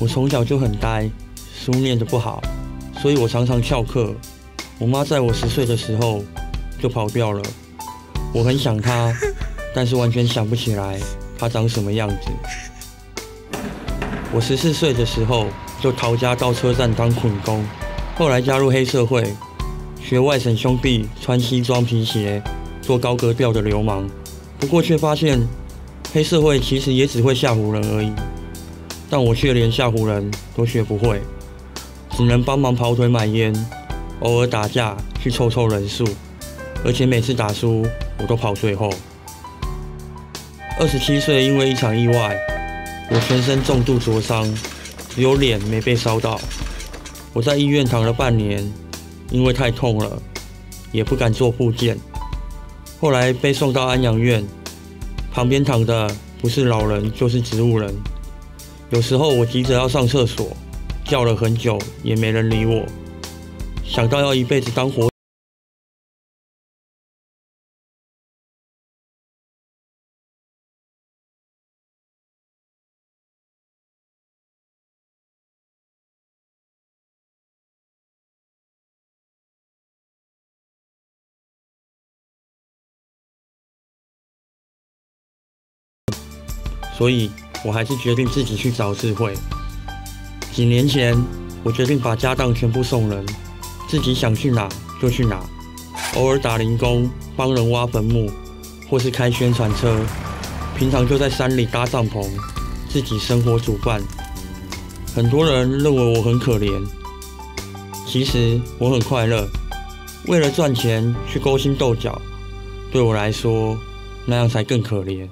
我从小就很呆，书念得不好，所以我常常翘课。我妈在我十岁的时候就跑掉了，我很想她，但是完全想不起来她长什么样子。我十四岁的时候就逃家到车站当捆工，后来加入黑社会，学外省兄弟穿西装皮鞋，做高格调的流氓。不过却发现黑社会其实也只会吓唬人而已。但我却连吓唬人都学不会，只能帮忙跑腿买烟，偶尔打架去凑凑人数，而且每次打输我都跑最后。二十七岁，因为一场意外，我全身重度灼伤，只有脸没被烧到。我在医院躺了半年，因为太痛了，也不敢做复健。后来被送到安养院，旁边躺的不是老人就是植物人。有时候我急着要上厕所，叫了很久也没人理我。想到要一辈子当活，所以。我还是决定自己去找智慧。几年前，我决定把家当全部送人，自己想去哪就去哪，偶尔打零工，帮人挖坟墓，或是开宣传车。平常就在山里搭帐篷，自己生活煮饭。很多人认为我很可怜，其实我很快乐。为了赚钱去勾心斗角，对我来说，那样才更可怜。